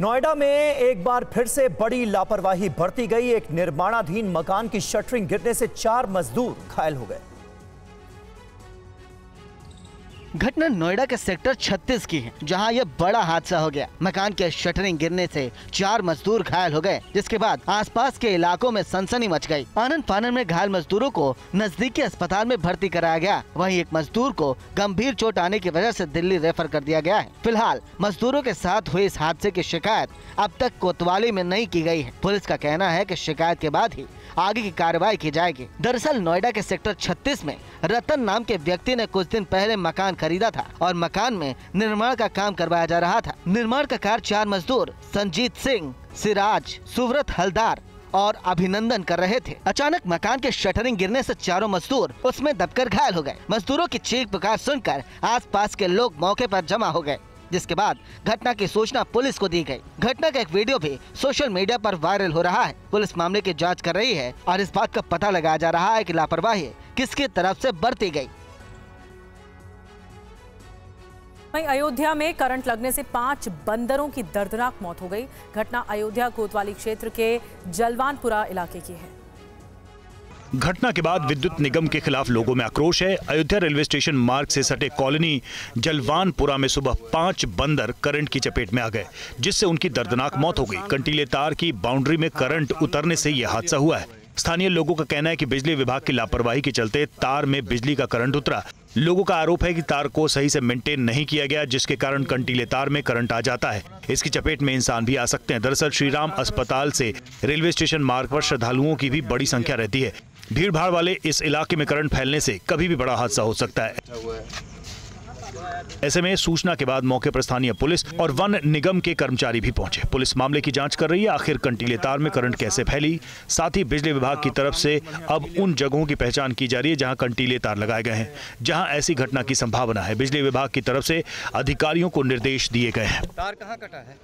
नोएडा में एक बार फिर से बड़ी लापरवाही बरती गई। एक निर्माणाधीन मकान की शटरिंग गिरने से चार मजदूर घायल हो गए। घटना नोएडा के सेक्टर 36 की है, जहाँ यह बड़ा हादसा हो गया। मकान के शटरिंग गिरने से चार मजदूर घायल हो गए, जिसके बाद आसपास के इलाकों में सनसनी मच गई। आनंद फानन में घायल मजदूरों को नजदीकी अस्पताल में भर्ती कराया गया। वहीं एक मजदूर को गंभीर चोट आने की वजह से दिल्ली रेफर कर दिया गया है। फ़िलहाल, मजदूरों के साथ हुए इस हादसे की शिकायत अब तक कोतवाली में नहीं की गई है। पुलिस का कहना है की शिकायत के बाद ही आगे की कार्रवाई की जाएगी। दरअसल, नोएडा के सेक्टर 36 में रतन नाम के व्यक्ति ने कुछ दिन पहले मकान खरीदा था और मकान में निर्माण का काम करवाया जा रहा था। निर्माण का कार्य चार मजदूर, संजीत सिंह, सिराज, सुव्रत हलदार और अभिनंदन कर रहे थे। अचानक मकान के शटरिंग गिरने से चारों मजदूर उसमें दबकर घायल हो गए। मजदूरों की चीख पुकार सुनकर आसपास के लोग मौके पर जमा हो गए, जिसके बाद घटना की सूचना पुलिस को दी गई। घटना का एक वीडियो भी सोशल मीडिया पर वायरल हो रहा है। पुलिस मामले की जाँच कर रही है और इस बात का पता लगाया जा रहा है कि लापरवाही किसकी तरफ़ से बरती गई। वहीं अयोध्या में करंट लगने से पाँच बंदरों की दर्दनाक मौत हो गई। घटना अयोध्या कोतवाली क्षेत्र के जलवानपुरा इलाके की है। घटना के बाद विद्युत निगम के खिलाफ लोगों में आक्रोश है। अयोध्या रेलवे स्टेशन मार्ग से सटे कॉलोनी जलवानपुरा में सुबह पाँच बंदर करंट की चपेट में आ गए, जिससे उनकी दर्दनाक मौत हो गई। कंटीले तार की बाउंड्री में करंट उतरने से यह हादसा हुआ है। स्थानीय लोगों का कहना है कि बिजली विभाग की लापरवाही के चलते तार में बिजली का करंट उतरा। लोगों का आरोप है कि तार को सही से मेंटेन नहीं किया गया, जिसके कारण कंटीले तार में करंट आ जाता है। इसकी चपेट में इंसान भी आ सकते हैं। दरअसल श्रीराम अस्पताल से रेलवे स्टेशन मार्ग पर श्रद्धालुओं की भी बड़ी संख्या रहती है। भीड़ भाड़ वाले इस इलाके में करंट फैलने से कभी भी बड़ा हादसा हो सकता है। ऐसे में सूचना के बाद मौके पर स्थानीय पुलिस और वन निगम के कर्मचारी भी पहुँचे। पुलिस मामले की जाँच कर रही है। आखिर कंटीले तार में करंट कैसे फैली? साथ ही बिजली विभाग की तरफ़ से अब उन जगहों की पहचान की जा रही है जहाँ कंटीले तार लगाए गए हैं, जहाँ ऐसी घटना की संभावना है। बिजली विभाग की तरफ़ से अधिकारियों को निर्देश दिए गए हैं। तार कहाँ कटा है?